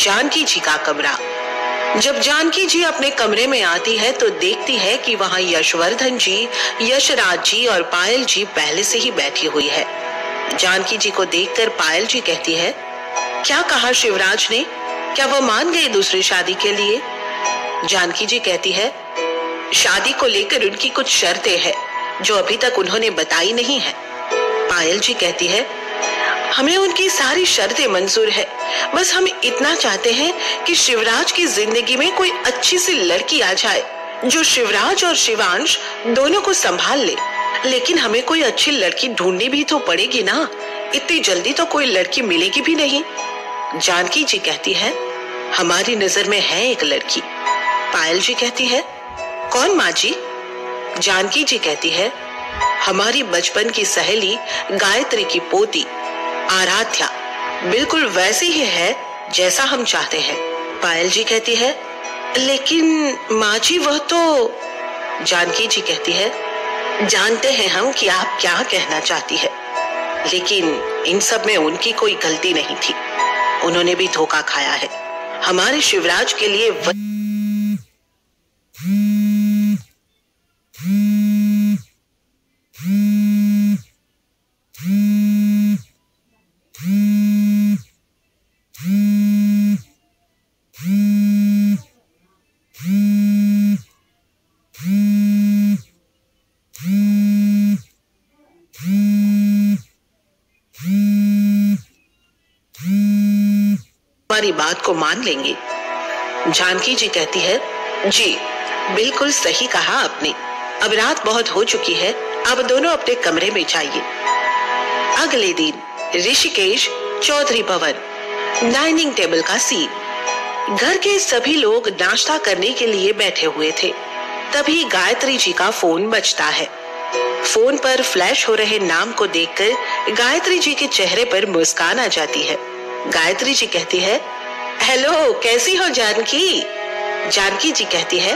जानकी जी का कमरा। जब जानकी जी अपने कमरे में आती है तो देखती है कि वहाँ यशवर्धन जी, यशराज जी और पायल जी पहले से ही बैठी हुई है। जानकी जी को देखकर पायल जी कहती है, क्या कहा शिवराज ने? क्या वो मान गए दूसरी शादी के लिए? जानकी जी कहती है, शादी को लेकर उनकी कुछ शर्तें हैं, जो अभी तक उन्होंने बताई नहीं है। पायल जी कहती है हमें उनकी सारी शर्तें मंजूर है। बस हम इतना चाहते हैं कि शिवराज की ज़िंदगी में कोई अच्छी सी लड़की आ जाए, जो शिवराज और शिवांश दोनों को संभाल ले। लेकिन हमें कोई अच्छी लड़की ढूंढनी भी तो पड़ेगी ना। इतनी जल्दी तो कोई लड़की मिलेगी भी नहीं। जानकी जी कहती है, हमारी नज़र में है एक लड़की। पायल जी कहती है, कौन माँ जी? जानकी जी कहती है, हमारी बचपन की सहेली, गायत्री की पोती। आराध्या बिल्कुल वैसी ही है जैसा हम चाहते हैं, पायल जी कहती है। लेकिन माँ जी वह तो जानकी जी कहती है, जानते हैं हम कि आप क्या कहना चाहती है। लेकिन इन सब में उनकी कोई गलती नहीं थी। उन्होंने भी धोखा खाया है। हमारे शिवराज के लिए व... हमारी बात को मान लेंगे। जानकी जी कहती है, जी, बिल्कुल सही कहा आपने। अब रात बहुत हो चुकी है, अब दोनों अपने कमरे में जाइए। अगले दिन, ऋषिकेश, चौधरी भवन, डाइनिंग टेबल का सीन। घर के सभी लोग नाश्ता करने के लिए बैठे हुए थे। तभी गायत्री जी का फ़ोन बजता है। फ़ोन पर फ्लैश हो रहे नाम को देखकर गायत्री जी के चेहरे पर मुस्कान आ जाती है। गायत्री जी कहती है, हेलो, कैसी हो जानकी? जानकी जी कहती है,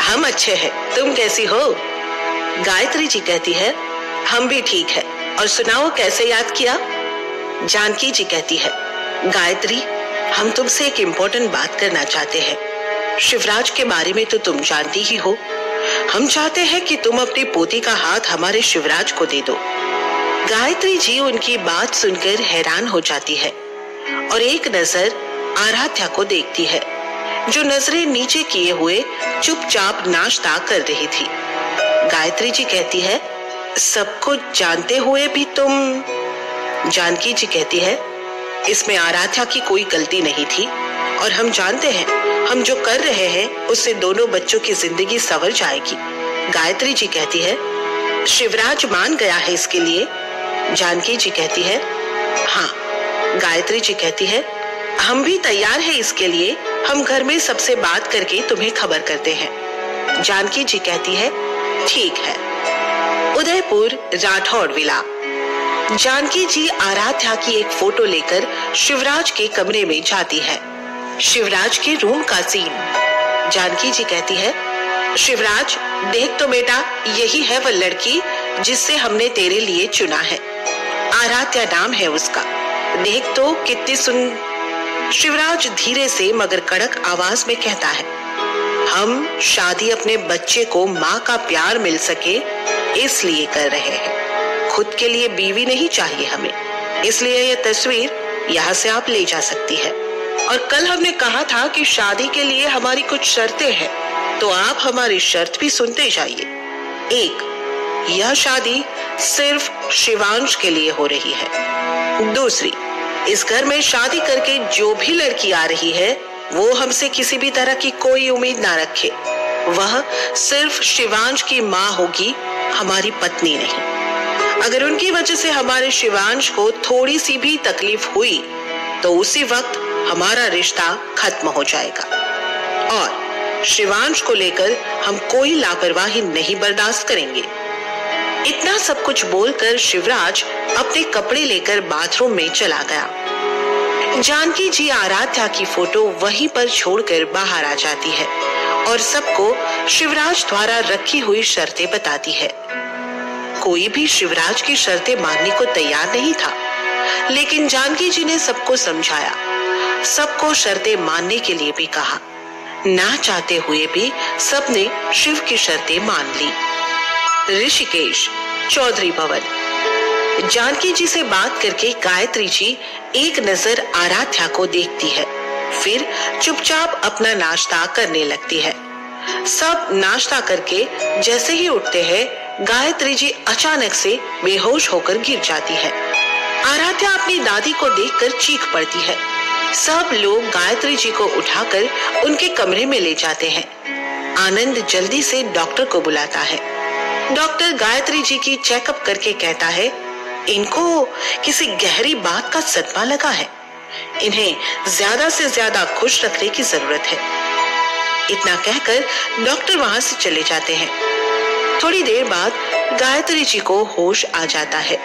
हम अच्छे हैं, तुम कैसी हो? गायत्री जी कहती है, हम भी ठीक है, और सुनाओ कैसे याद किया? जानकी जी कहती है, गायत्री, हम तुमसे एक इम्पोर्टेंट बात करना चाहते हैं। शिवराज के बारे में तो तुम जानती ही हो। हम चाहते हैं कि तुम अपनी पोती का हाथ हमारे शिवराज को दे दो। गायत्री जी उनकी बात सुनकर हैरान हो जाती है। और एक नज़र आराध्या को देखती है, जो नज़रें नीचे किए हुए चुपचाप नाश्ता कर रही थी। गायत्री जी कहती है सब कुछ जानते हुए भी तुम जानकी जी कहती है, इसमें आराध्या की कोई गलती नहीं थी, और हम जानते हैं, हम जो कर रहे हैं, उससे दोनों बच्चों की ज़िंदगी सवर जाएगी। गायत्री जी कहती है, शिवराज मान गया है इसके लिए? जानकी जी कहती है हाँ गायत्री जी कहती है, हम भी तैयार है इसके लिए। हम घर में सबसे बात करके तुम्हें खबर करते हैं। जानकी जी कहती है, ठीक है। उदयपुर राठौड़ विला। जानकी जी आराध्या की एक फ़ोटो लेकर शिवराज के कमरे में जाती है। शिवराज के रूम का सीन। जानकी जी कहती है, शिवराज, देख तो बेटा, यही है वह लड़की जिससे हमने तेरे लिए चुना है। आराध्या नाम है उसका। देख तो कितनी सुन, शिवराज धीरे से मगर कड़क आवाज़ में कहता है, हम शादी अपने बच्चे को माँ का प्यार मिल सके, इसलिए कर रहे हैं। खुद के लिए बीवी नहीं चाहिए हमें। इसलिए यह तस्वीर यहाँ से आप ले जा सकती है। और कल हमने कहा था कि शादी के लिए हमारी कुछ शर्तें हैं तो आप हमारी शर्त भी सुनते जाइए। एक, यह शादी सिर्फ़ शिवांश के लिए हो रही है। दूसरी इस घर में शादी करके जो भी लड़की आ रही है, वो हमसे किसी भी तरह की कोई उम्मीद ना रखे। वह सिर्फ़ शिवांश की माँ होगी, हमारी पत्नी नहीं। अगर उनकी वजह से हमारे शिवांश को थोड़ी सी भी तकलीफ़ हुई तो उसी वक्त हमारा रिश्ता खत्म हो जाएगा। और शिवांश को लेकर हम कोई लापरवाही नहीं बर्दाश्त करेंगे। इतना सब कुछ बोलकर शिवराज अपने कपड़े लेकर बाथरूम में चला गया। जानकी जी आराध्या की फ़ोटो वहीं पर छोड़कर बाहर आ जाती है और सबको शिवराज द्वारा रखी हुई शर्तें बताती है। कोई भी शिवराज की शर्तें मानने को तैयार नहीं था, लेकिन जानकी जी ने सबको समझाया, सबको शर्तें मानने के लिए भी कहा। ना चाहते हुए भी सबने शिव की शर्तें मान ली। ऋषिकेश, चौधरी भवन। जानकी जी से बात करके गायत्री जी एक नज़र आराध्या को देखती है, फिर चुपचाप अपना नाश्ता करने लगती है। सब नाश्ता करके जैसे ही उठते हैं, गायत्री जी अचानक से बेहोश होकर गिर जाती है। आराध्या अपनी दादी को देखकर चीख पड़ती है। सब लोग गायत्री जी को उठाकर उनके कमरे में ले जाते हैं। आनंद जल्दी से डॉक्टर को बुलाता है। डॉक्टर गायत्री जी की चेकअप करके कहता है, इनको किसी गहरी बात का सदमा लगा है। इन्हें ज़्यादा से ज़्यादा खुश रखने की ज़रूरत है। इतना कहकर डॉक्टर वहाँ से चले जाते हैं। थोड़ी देर बाद गायत्री जी को होश आ जाता है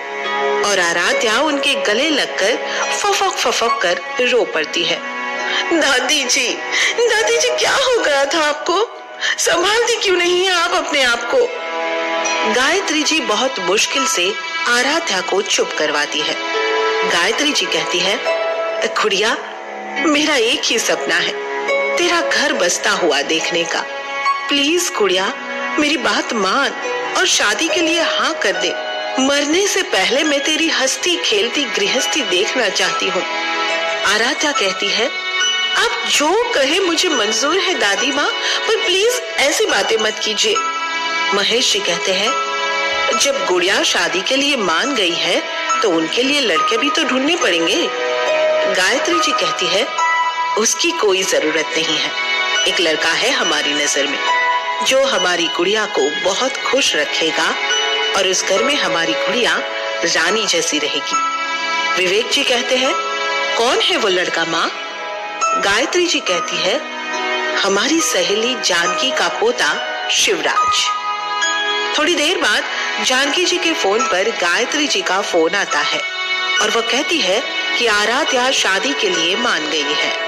और आराध्या उनके गले लगकर फफक फफक कर रो पड़ती है। दादी जी दादी जी, क्या हो गया था आपको? संभालती क्यों नहीं है आप अपने आप को? गायत्री जी बहुत मुश्किल से आराध्या को चुप करवाती है। गायत्री जी कहती है, खुड़िया, मेरा एक ही सपना है, तेरा घर बसता हुआ देखने का। प्लीज़ कुड़िया मेरी बात मान और शादी के लिए हाँ कर दे। मरने से पहले मैं तेरी हस्ती, खेलती, गृहस्थी देखना चाहती हूँ। आराध्या कहती है आप जो कहे मुझे मंजूर है दादी माँ, पर प्लीज़ ऐसी बातें मत कीजिए। महेश जी कहते हैं, जब गुड़िया शादी के लिए मान गई है तो उनके लिए लड़के भी तो ढूँढने पड़ेंगे। गायत्री जी कहती है, उसकी कोई ज़रूरत नहीं है। एक लड़का है हमारी नज़र में, जो हमारी गुड़िया को बहुत खुश रखेगा और उस घर में हमारी गुड़िया रानी जैसी रहेगी। विवेक जी कहते हैं, कौन है वो लड़का माँ? गायत्री जी कहती है, हमारी सहेली जानकी का पोता शिवराज। थोड़ी देर बाद जानकी जी के फ़ोन पर गायत्री जी का फ़ोन आता है और वह कहती है कि आराध्या शादी के लिए मान गई है।